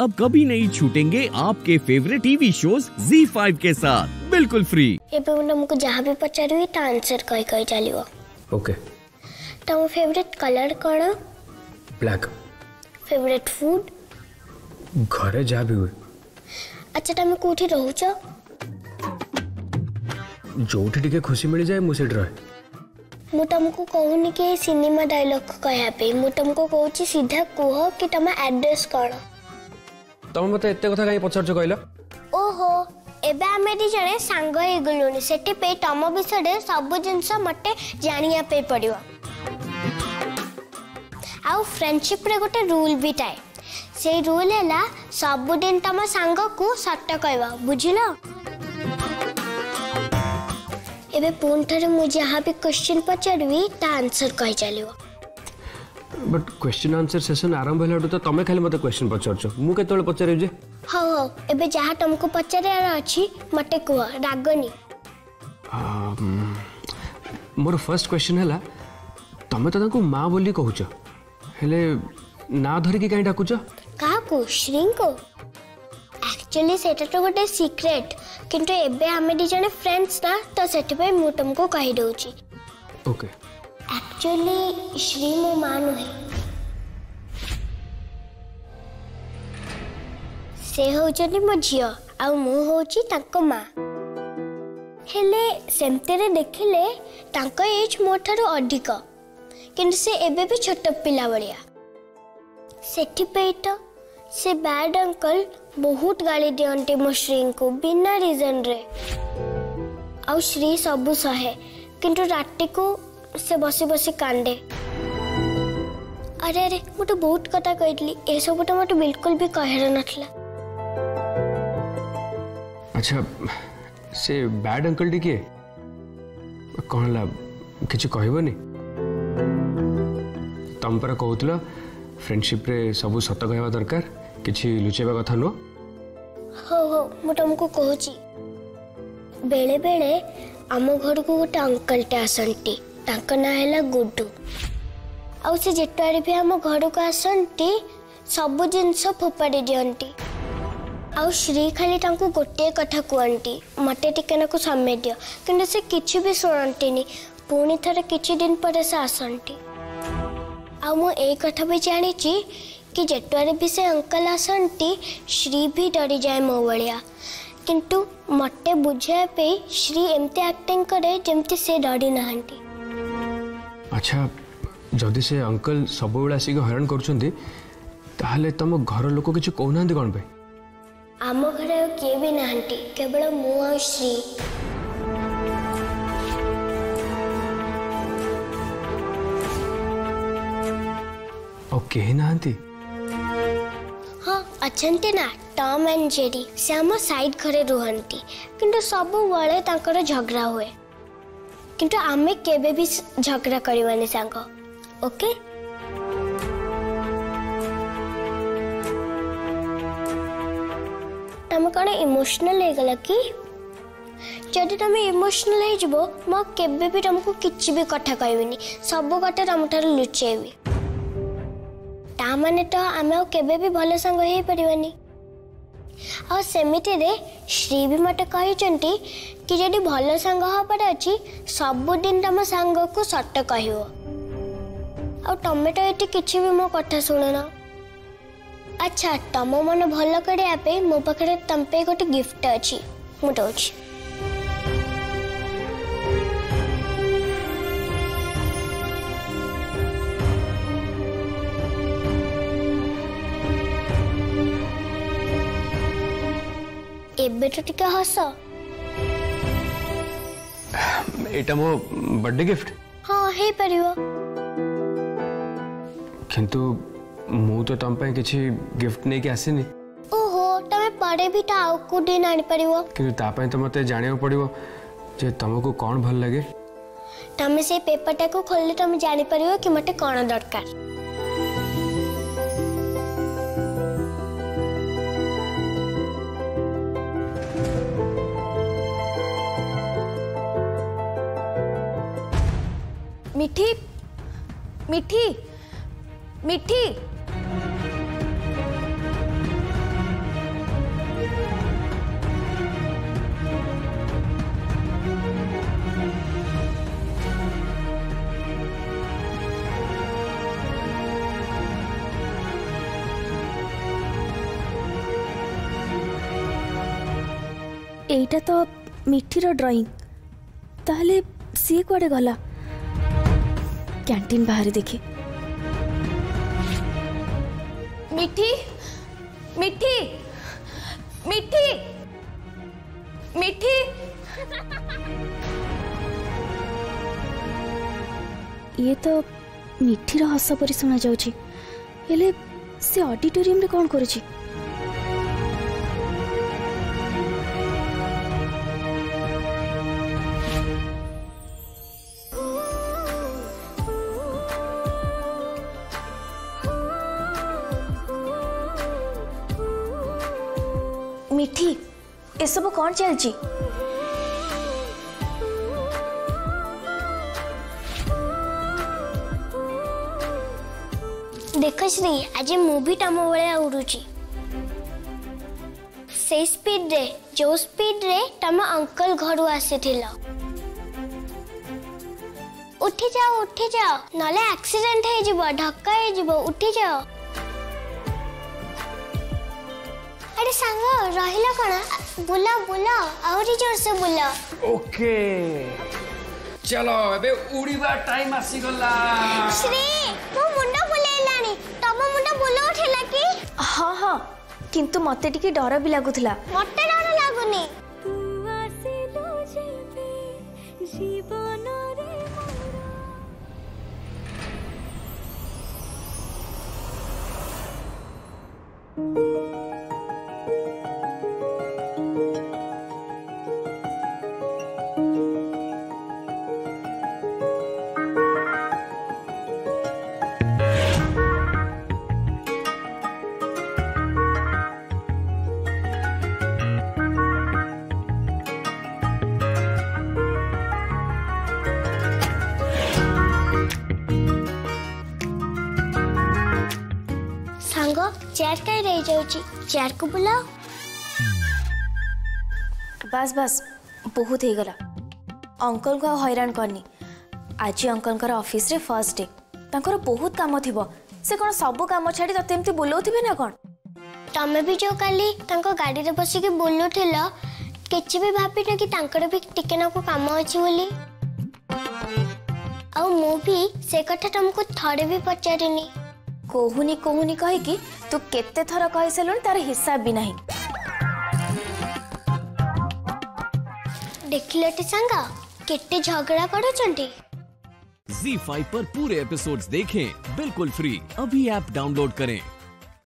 अब कभी नहीं छूटेंगे आपके फेवरेट टीवी शोज Z5 के साथ बिल्कुल फ्री ଏବେ ମୁଁ ତମକୁ ଯାହା ବି ପଚାରିବି ତା ଆନ୍ସର କହି କହି ଚାଲିବ ओके ତମ ଫେଭରେଟ୍ କଲର୍ କ'ଣ ब्लैक ଫେଭରେଟ୍ ଫୁଡ୍ ଘରେ ଯାହା ବି ହୁଏ ଆଚ୍ଛା ତମେ କୋଉଠି ରହୁଛ ଯୋଉଠି ଟିକେ ଖୁସି ମିଳିଯାଏ ମୁଁ ସେଇଠି ରହେ ମୁଁ ତମକୁ କହୁନି କି ସିନେମା ଡାଇଲଗ୍ କହିବା ପାଇଁ ମୁଁ ତମକୁ କହୁଛି ସିଧା କୁହ କି ତମ ଆଡ୍ରେସ୍ କ'ଣ ତମେ ମତେ ଏତେ କଥା କାହିଁ ପଚାରୁଛ କହିଲ ଓହୋ ଏବେ ଆମେ ଦି ଜଣେ ସାଙ୍ଗ ହେଇଗଲୁଣି ସେଥିପାଇଁ ତମ ବିଷୟରେ ସବୁ ଜିନିଷ ମତେ ଜାଣିବା ପାଇଁ ପଡ଼ିବ ଆଉ ଫ୍ରେଣ୍ଡସିପ୍ରେ ଗୋଟେ ରୁଲ୍ ବି ଥାଏ ସେଇ ରୁଲ୍ ହେଲା ସବୁଦିନ ତମ ସାଙ୍ଗକୁ ସତ କହିବ ବୁଝିଲ ଏବେ ପୁଣି ଥରେ ମୁଁ ଯାହା ବି କ୍ୱେଶ୍ଚିନ୍ ପଚାରିବି ତା ଆନ୍ସର୍ କହିଚାଲିବ बट क्वेश्चन आंसर सेशन आरंभ हेलाठू तो तुम खाली मत क्वेश्चन पचार मु केतबेले पचारियो जे हां हां एबे जहा तुमको पचारियार अछि मते कह रागनी मोर फर्स्ट क्वेश्चन हला तुम तो ताको मां बोली कहूछ हेले ना धर की काई डाकुछ का को श्रीन को एक्चुअली सेटा तो गोटे सीक्रेट किंतु एबे हमें दी जने फ्रेंड्स ना तो सेट पे मु तुमको कहि दउची ओके okay. एक्चुअली श्री मोमान है से हूँ मो झी आले सेमती देखिले एज मोठ अधिक किंतु से एबे भी छोट पा भाया से तो से बैड अंकल बहुत गाली दिखते मो श्री को बिना रिजन रे आ श्री सब सहे किंतु राती को से बसी बसी कांदे अरे अरे मुझे तो बहुत कथा कहली सब तो मत बिल्कुल भी कहर नथला अच्छा से बैड अंकल डी के कहला किछ कहबोनी तम पर कहतला फ्रेंडशिप रे सब सत कहवा दरकार किछ लुचेबा कथा नो हो हो मु तुमको तो कहू छी बेले बेले आमो घर को गोटे अंकल टे आसंती ना है गुडु आतवाड़े भी आम घर को आसती सब जिन फोपाड़ी दिंती आई खाली गोटे कथा कहती मटे टिकेना को समय दि कि कि भी शुणी पुणी थे किसी दिन पर आसती आई कथा भी जाणी कि जेटवाड़े भी से अंकल आसती श्री भी डरी जाए मो भाया कि मटे बुझापी श्री एमती आक्टिंग कैमती से डरी नहांती ଆଚ୍ଛା ଯଦି ସେ ଅଙ୍କଲ୍ ସବୁବେଳେ ଆସିକି ହଇରାଣ କରୁଛନ୍ତି ତାହେଲେ ତମ ଘର ଲୋକ କିଛି କହୁନାହାନ୍ତି କ'ଣ ପାଇଁ ଆମ ଘରେ ଆଉ କିଏ ବି ନାହାନ୍ତି କେବଳ ମୁଁ ଆଉ ଶ୍ରୀ ଆଉ କେହି ନାହାନ୍ତି ହଁ ଅଛନ୍ତି ନା ଟମ୍ ଆଣ୍ଡ ଜେରି ସେ ଆମ ସାଇଡ୍ ଘରେ ରୁହନ୍ତି କିନ୍ତୁ ସବୁବେଳେ ତାଙ୍କର ଝଗଡ଼ା ହୁଏ কিন্তু আমি কেবে ବି ଝଗଡ଼ା କରିବାନି ସାଙ୍ଗ ଓକେ ତମେ କ'ଣ ଇମୋସନାଲ ହେଇଗଲା କି ଯଦି ତମେ ଇମୋସନାଲ ହେଇଯିବ ମୁଁ କେବେ ବି ତମକୁ କିଛି ବି କଥା କହିବିନି ସବୁ କଥା ତମଠାରୁ ଲୁଚେଇବି ତା ମାନେ ତ ଆମେ ଆଉ କେବେ ବି ଭଲ ସାଙ୍ଗ ହେଇପାରିବାନି ଆଉ ସେମିତିରେ ଶ୍ରୀ ବି ମୋତେ କହିଛନ୍ତି କି ଯଦି ଭଲ ସାଙ୍ଗ ହେବାର ଅଛି ସବୁଦିନ ତମ ସାଙ୍ଗକୁ ସତ କହିବ ଆଉ ତମେ ତ ଏଠି କିଛି ବି ମୋ କଥା ଶୁଣୁନ ଆଚ୍ଛା ତମ ମନ ଭଲ କରିବା ପାଇଁ ମୋ ପାଖରେ ତମ ପାଇଁ ଗୋଟେ ଗିଫ୍ଟ ଅଛି ମୁଁ ଦେଉଛି ବେଟ ଟିକେ ହସ ଏଇଟା ମୋ बर्थडे ଗିଫ୍ଟ ହଁ ହେଇପାରିବ କିନ୍ତୁ ମୁଁ ତ ତମ ପାଇଁ କିଛି ଗିଫ୍ଟ ନେଇକି ଆସିନି ଓହୋ ତମେ ପରେ ବି ତା ଆଉ କୋଉ ଦିନ ଆଣିପାରିବ କିନ୍ତୁ ତା ପାଇଁ ତ ମତେ ଜାଣିବାକୁ ପଡିବ ଯେ ତମକୁ କ'ଣ ଭଲ ଲାଗେ ତମେ ସେଇ ପେପରଟାକୁ ଖୋଲିଲେ ତମେ ଜାଣିପାରିବ କି ମତେ କ'ଣ ଦରକାର मिठी मिठी मिठी ଏଇଟା ତ ମିଠିର ଡ୍ରଇଂ ତାହେଲେ ସିଏ କୁଆଡ଼େ ଗଲା ক্যান্টিন বাহারে দেখি মিঠি মিঠি মিঠি মিঠি ଇଏ ତ ମିଠିର ହସ ପରି ଶୁଣାଯାଉଛି ହେଲେ ସେ ଅଡିଟୋରିୟମରେ କ'ଣ କରୁଛି মিঠি এসব কণ চলছি ଦେଖଶ୍ରୀ ଆଜି ମୁଁ ବି ତମ ଭଳିଆ ଉଡ଼ୁଛି ସେଇ ସ୍ପିଡ୍ରେ ଯୋଉ ସ୍ପିଡ୍ରେ ତମ ଅଙ୍କଲ ଘରୁ ଆସିଥିଲ ଉଠିଯାଅ ଉଠିଯାଅ ନହେଲେ ଆକ୍ସିଡେଣ୍ଟ ହେଇଯିବ ଧକ୍କା ହେଇଯିବ ଉଠିଯାଅ ଆରେ ସାଙ୍ଗ ରହିଲ କ'ଣ ବୁଲ ବୁଲ ଆହୁରି ଜୋରସେ ବୁଲ ଓକେ চল এবে উড়িবা টাইম আসিগলা শ্রী ମୋ ମୁଣ୍ଡ ବୁଲେଇଲାଣି ତମ ମୁଣ୍ଡ ବୁଲଉଥିଲା କି ହଁ ହଁ କିନ୍ତୁ ମତେ ଟିକେ ଡର ବି ଲାଗୁଥିଲା ମତେ ଡର ଲାଗୁନି ସାଙ୍ଗ ଚେୟାର କାହିଁ ରହିଯାଉଛି ଚେୟାରକୁ ବୁଲାଅ ବାସ୍ ବାସ୍ ବହୁତ ହେଇଗଲା ଅଙ୍କଲଙ୍କୁ ଆଉ ହଇରାଣ କରିନି ଆଜି ଅଙ୍କଲଙ୍କର ଅଫିସରେ ଫର୍ଷ୍ଟ ଡେ ତାଙ୍କର ବହୁତ କାମ ଥିବ ସେ କ'ଣ ସବୁ କାମ ଛାଡ଼ି ତତେ ଏମିତି ବୁଲାଉଥିବେ ନା କ'ଣ ତମେ ବି ଯୋଉ କାଲି ତାଙ୍କ ଗାଡ଼ିରେ ବସିକି ବୁଲୁଥିଲ କିଛି ବି ଭାବିନ କି ତାଙ୍କର ବି ଟିକେ ନାକୁ କାମ ଅଛି ବୋଲି ଆଉ ମୁଁ ବି ସେ କଥା ତମକୁ ଥରେ ବି ପଚାରିନି କହୁନି କହୁନି କହିକି ତୁ କେତେ ଥର କହିସାରିଲୁଣି ତାର ହିସାବ ବି ନାହିଁ ଦେଖିଲଟି ସାଙ୍ଗ କେତେ ଝଗଡ଼ା କରୁଛନ୍ତି Z5 पर पूरे एपिसोड्स देखें बिल्कुल फ्री अभी ऐप डाउनलोड करें